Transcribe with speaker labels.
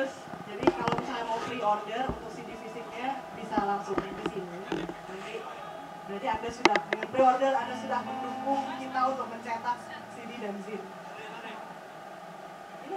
Speaker 1: Terus jadi kalau misalnya mau pre-order untuk CD fisiknya bisa langsung ke sini. Nanti berarti Anda sudah dengan pre-order Anda sudah mendukung kita untuk mencetak CD dan zin. Ini